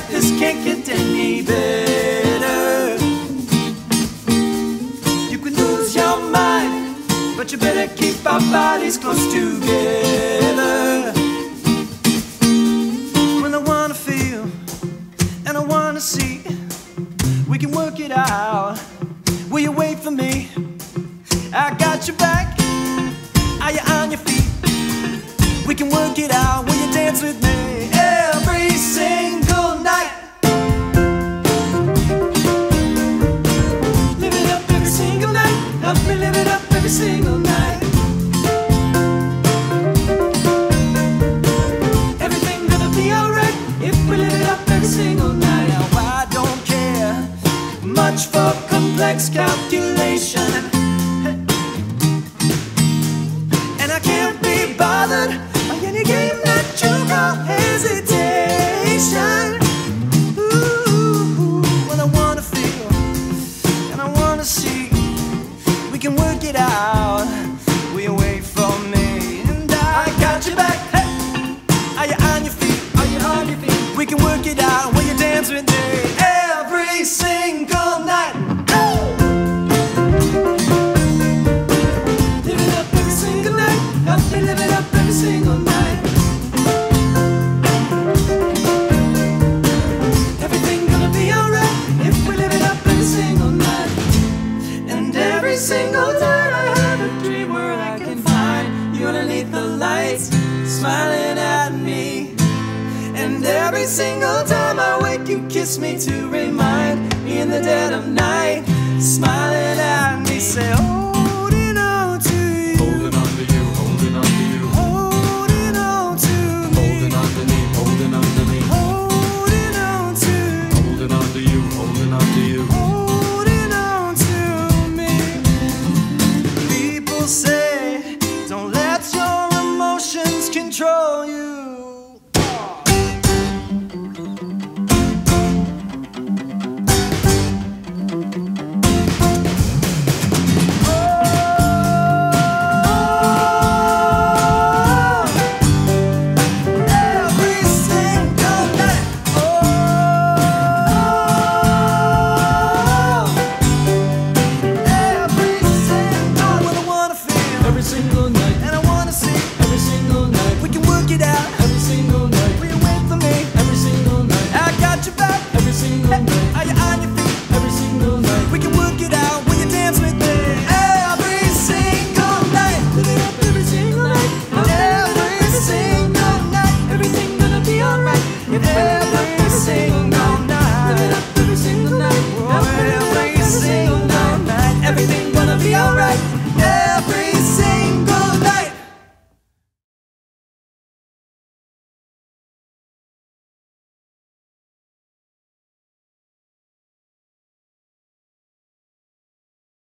like this can't get any better. You can lose your mind, but you better keep our bodies close together. When I wanna feel and I wanna see, we can work it out. Will you wait for me? I got your back. Are you on your feet? We can work it out. Will you dance with me? Complex calculation. And I can't be bothered by any game that you call hesitation. Ooh, when I wanna feel and I wanna see, we can work it out. Will you wait for me? And I got your back. Hey, are you on your feet? Are you on your feet? We can work it out. Will you dance with me every single night I have a dream where I can find you underneath the lights, smiling at me. And every single time I wake, you kiss me to remind me in the dead of night, single night, and I wanna see every single night, we can work it out.